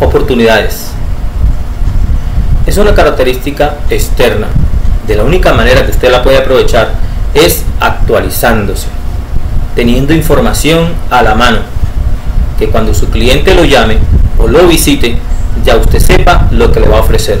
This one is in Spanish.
oportunidades. Es una característica externa. De la única manera que usted la puede aprovechar es actualizándose, teniendo información a la mano, que cuando su cliente lo llame o lo visite, ya usted sepa lo que le va a ofrecer.